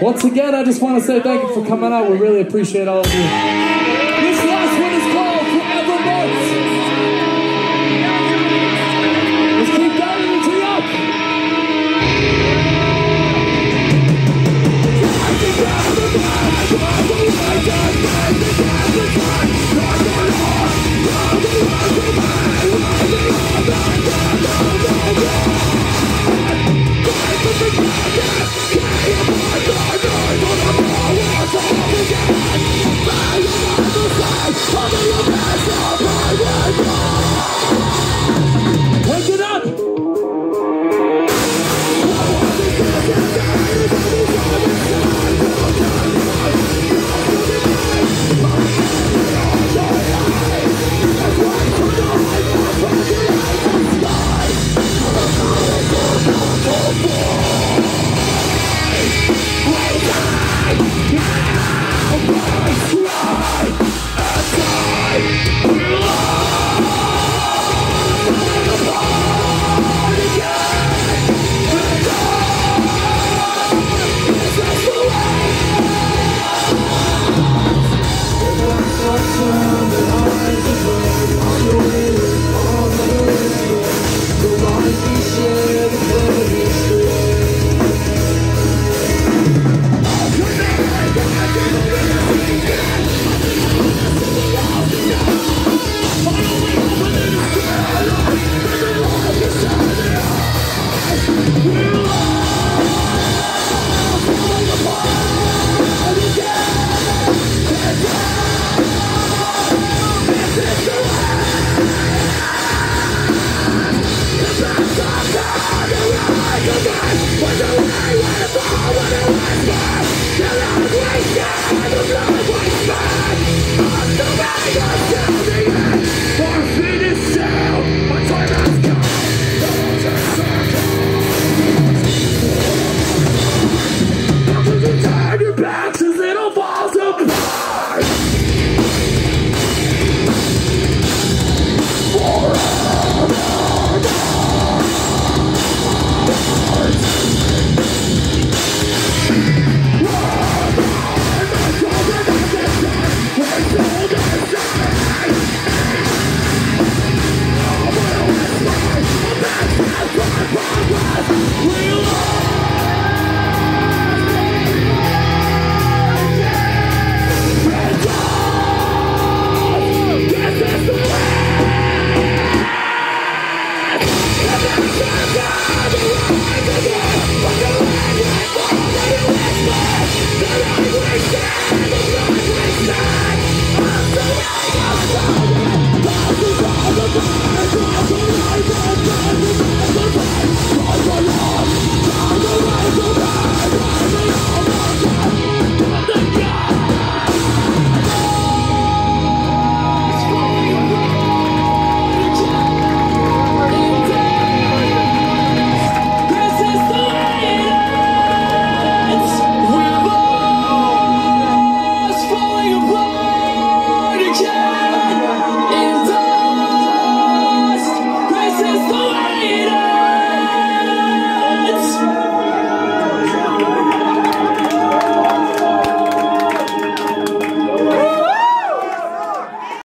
Once again, I just want to say thank you for coming out. We really appreciate all of you. Lord.